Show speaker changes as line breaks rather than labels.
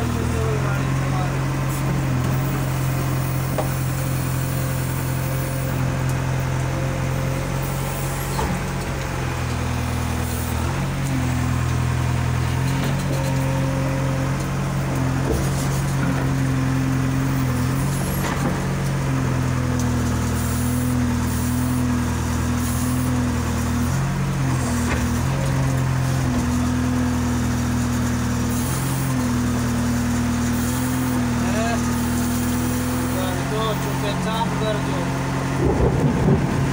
baixo do. なると。